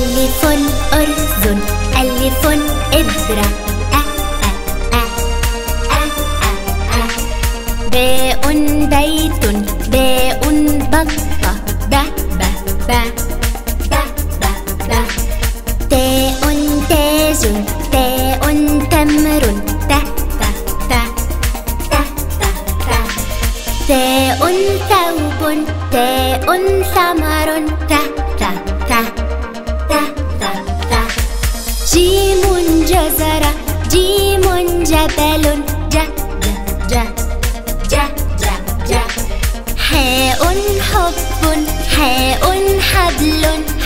ألف أرز ألف إبرة. أ أ أ أ أ أ باء بيت باء بطة. ب ب ب ب ب. تاء تاج تاء تمر. ت ت ت ت ت ت. تاء ثوب تاء ثمر. ت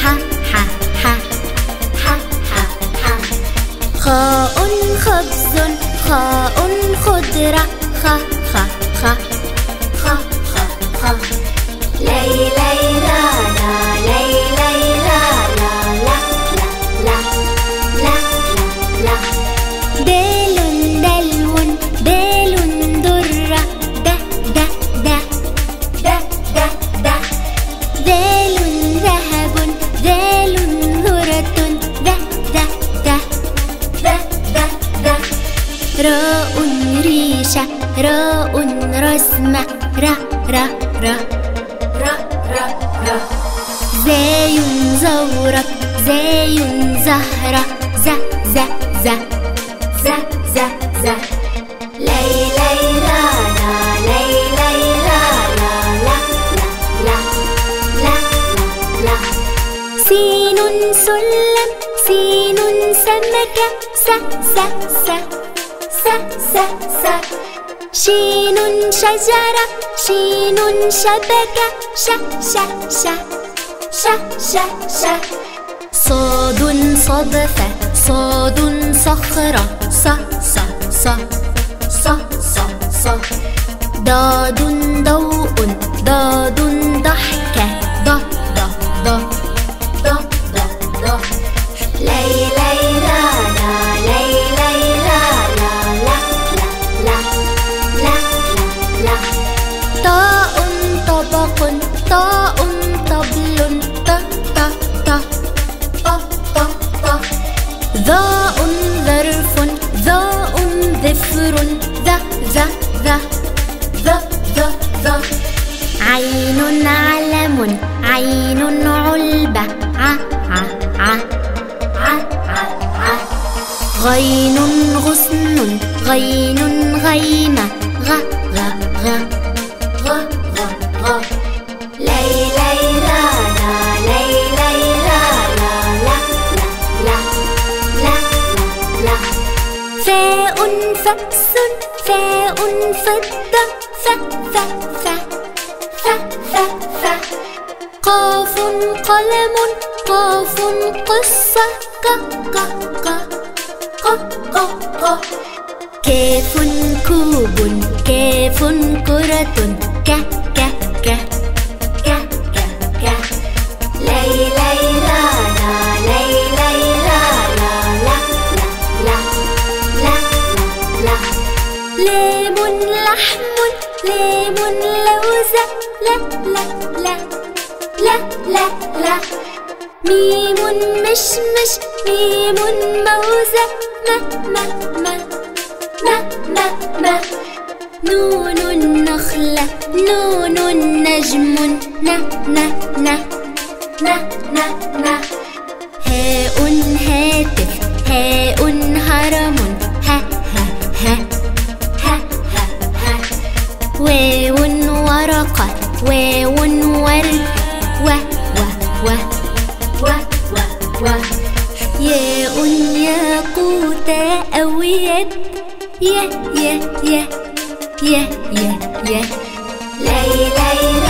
ح ح ح ح ح ح خاء خبز خاء خضرة. راء ريشة راء رسمة ر ر ر ر ر ر زاي زورق زاي زهرة. ز ز ز. ز ز ز. لي لي لا لا لا لا لا لا لا لا لا. سين سلم سين سمكة. س س س. س س س شين شجرة شين شبكة ش ش ش ش ش ش صاد صدفة صاد صخرة ص ص ص ص ص ص ضاد ضوء ضاد ضحكة ض ض ض ظاء ظرف ظاء ظفر ذ ذ ذ ذ ذ ذ عين علم عين علبة ع ع ع ع ع ع. غين غصن غين غيمة غ غ غ غ غ غ. فاء فأس فاء فضة ف ف ف ف ف ف قاف قلم قاف قصة ق ق ق ق ق ق كاف كوب كاف كرة لام لحم لام لوزة لا لا لا لا لا لا. ميم مشمش ميم موزة ما ما ما ما ما ما. نون النخلة نون نجم ن ن ن ن ن ن هاء هاتف هاء هرم. و و و ياء ياقوت أو يد يا يا يا يا يا يا. لي لي